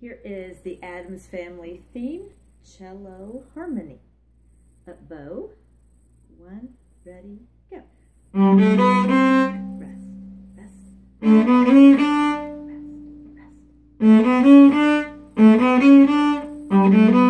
Here is the Addams Family theme, Cello Harmony. Up bow, one, ready, go. Rest, rest, Rest,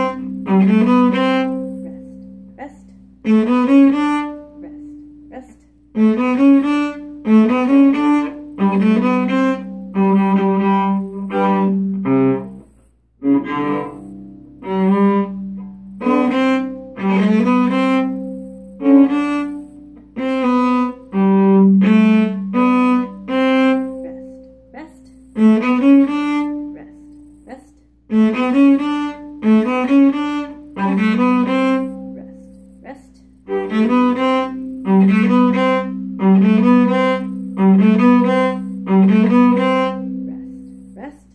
rest, rest, rest, rest, rest rest, rest.